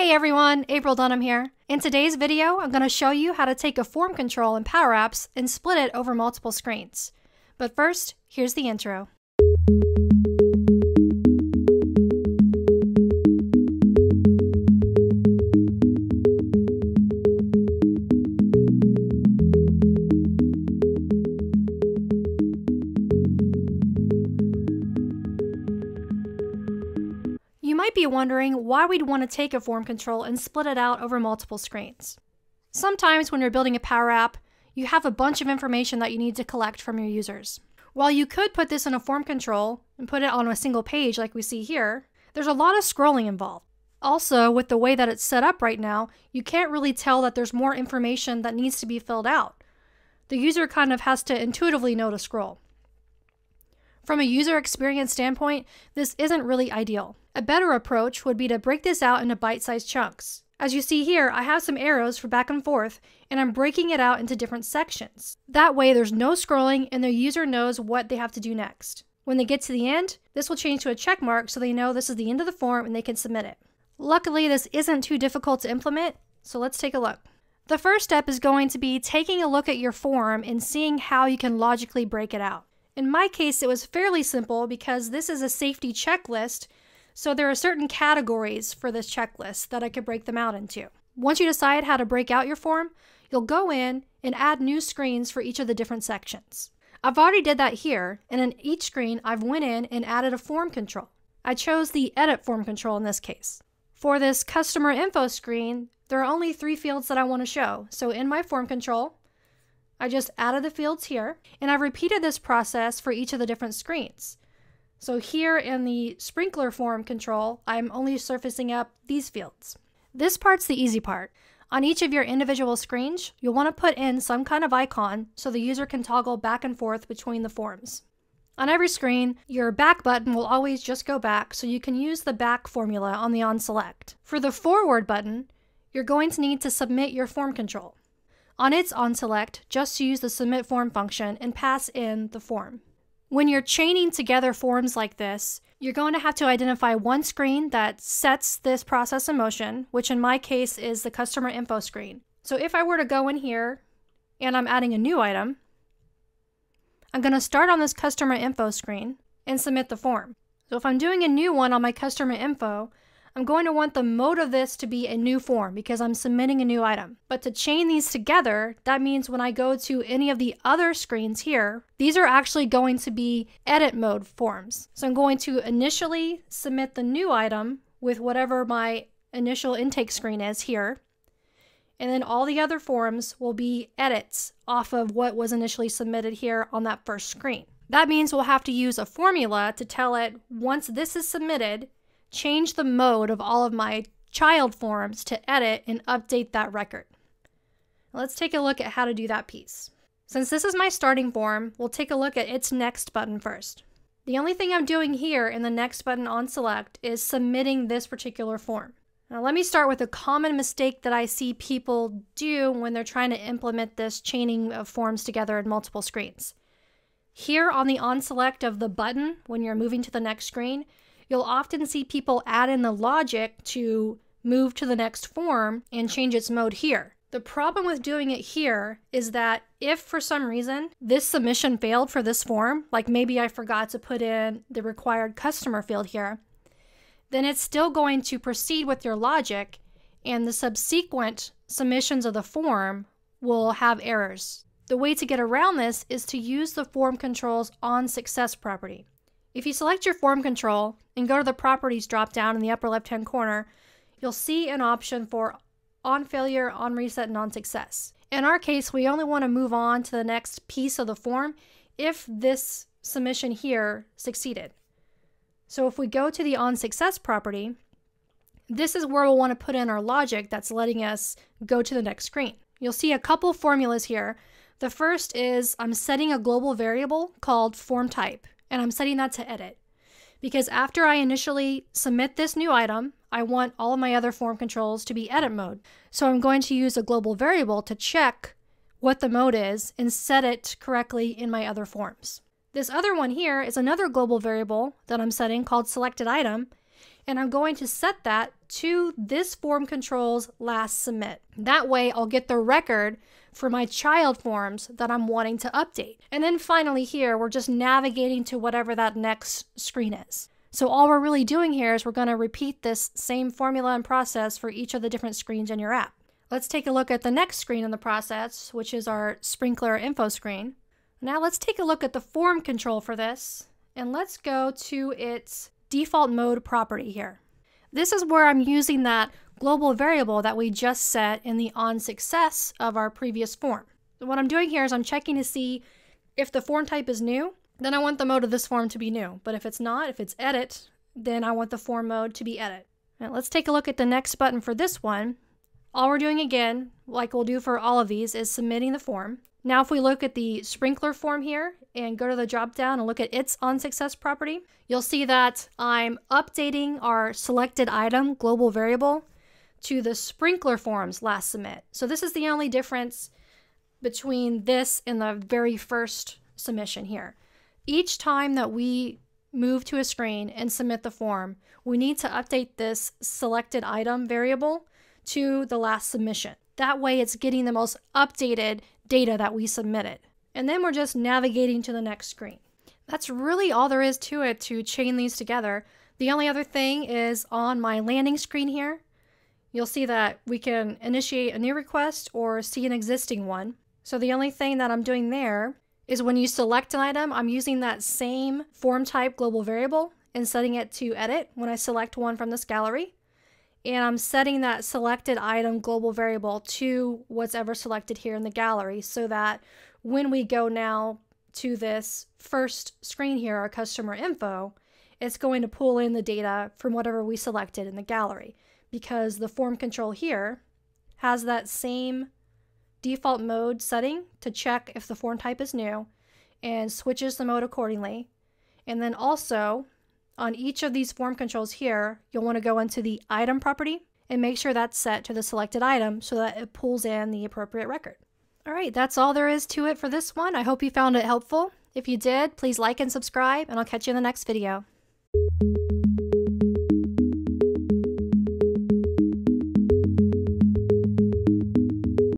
Hey everyone, April Dunnam here. In today's video, I'm going to show you how to take a form control in Power Apps and split it over multiple screens. But first, here's the intro. Wondering why we'd want to take a form control and split it out over multiple screens. Sometimes when you're building a Power App, you have a bunch of information that you need to collect from your users. While you could put this in a form control and put it on a single page like we see here, there's a lot of scrolling involved. Also, with the way that it's set up right now, you can't really tell that there's more information that needs to be filled out. The user kind of has to intuitively know to scroll. From a user experience standpoint, this isn't really ideal. A better approach would be to break this out into bite-sized chunks. As you see here, I have some arrows for back and forth, and I'm breaking it out into different sections. That way there's no scrolling and the user knows what they have to do next. When they get to the end, this will change to a check mark so they know this is the end of the form and they can submit it. Luckily, this isn't too difficult to implement, so let's take a look. The first step is going to be taking a look at your form and seeing how you can logically break it out. In my case, it was fairly simple because this is a safety checklist, so there are certain categories for this checklist that I could break them out into. Once you decide how to break out your form, you'll go in and add new screens for each of the different sections. I've already did that here, and in each screen, I've went in and added a form control. I chose the edit form control in this case. For this customer info screen, there are only three fields that I want to show. So in my form control, I just added the fields here, and I've repeated this process for each of the different screens. So here in the sprinkler form control, I'm only surfacing up these fields. This part's the easy part. On each of your individual screens, you'll want to put in some kind of icon so the user can toggle back and forth between the forms. On every screen, your back button will always just go back, so you can use the back formula on the on select. For the forward button, you're going to need to submit your form control. On its onSelect, just use the submit form function and pass in the form. When you're chaining together forms like this, you're going to have to identify one screen that sets this process in motion, which in my case is the customer info screen. So if I were to go in here and I'm adding a new item, I'm going to start on this customer info screen and submit the form. So if I'm doing a new one on my customer info, I'm going to want the mode of this to be a new form because I'm submitting a new item. But to chain these together, that means when I go to any of the other screens here, these are actually going to be edit mode forms. So I'm going to initially submit the new item with whatever my initial intake screen is here and then all the other forms will be edits off of what was initially submitted here on that first screen. That means we'll have to use a formula to tell it once this is submitted, change the mode of all of my child forms to edit and update that record. Let's take a look at how to do that piece. Since this is my starting form, we'll take a look at its next button first. The only thing I'm doing here in the next button on select is submitting this particular form. Now, let me start with a common mistake that I see people do when they're trying to implement this chaining of forms together in multiple screens. Here on the on select of the button, when you're moving to the next screen, you'll often see people add in the logic to move to the next form and change its mode here. The problem with doing it here is that if for some reason this submission failed for this form, like maybe I forgot to put in the required customer field here, then it's still going to proceed with your logic and the subsequent submissions of the form will have errors. The way to get around this is to use the form controls on success property. If you select your form control and go to the properties drop down in the upper left hand corner, you'll see an option for on failure, on reset, and on success. In our case, we only want to move on to the next piece of the form if this submission here succeeded. So if we go to the on success property, this is where we'll want to put in our logic that's letting us go to the next screen. You'll see a couple formulas here. The first is I'm setting a global variable called form type, and I'm setting that to edit. Because after I initially submit this new item, I want all of my other form controls to be edit mode. So I'm going to use a global variable to check what the mode is and set it correctly in my other forms. This other one here is another global variable that I'm setting called selected item. And I'm going to set that to this form control's last submit. That way I'll get the record for my child forms that I'm wanting to update. And then finally here, we're just navigating to whatever that next screen is. So all we're really doing here is we're going to repeat this same formula and process for each of the different screens in your app. Let's take a look at the next screen in the process, which is our sprinkler info screen. Now let's take a look at the form control for this, and let's go to its default mode property here. This is where I'm using that global variable that we just set in the on success of our previous form. So what I'm doing here is I'm checking to see if the form type is new, then I want the mode of this form to be new. But if it's not, if it's edit, then I want the form mode to be edit. Now let's take a look at the next button for this one. All we're doing again, like we'll do for all of these, is submitting the form. Now if we look at the sprinkler form here and go to the drop down and look at its on success property, you'll see that I'm updating our selected item global variable to the sprinkler form's last submit. So this is the only difference between this and the very first submission here. Each time that we move to a screen and submit the form, we need to update this selected item variable to the last submission. That way it's getting the most updated data that we submitted. And then we're just navigating to the next screen. That's really all there is to it to chain these together. The only other thing is on my landing screen here, you'll see that we can initiate a new request or see an existing one. So the only thing that I'm doing there is when you select an item, I'm using that same form type global variable and setting it to edit when I select one from this gallery. And I'm setting that selected item global variable to what's ever selected here in the gallery so that when we go now to this first screen here, our customer info, it's going to pull in the data from whatever we selected in the gallery because the form control here has that same default mode setting to check if the form type is new and switches the mode accordingly. And then also on each of these form controls here, you'll want to go into the item property and make sure that's set to the selected item so that it pulls in the appropriate record. All right, that's all there is to it for this one. I hope you found it helpful. If you did, please like and subscribe, and I'll catch you in the next video.